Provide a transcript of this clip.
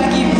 погиб.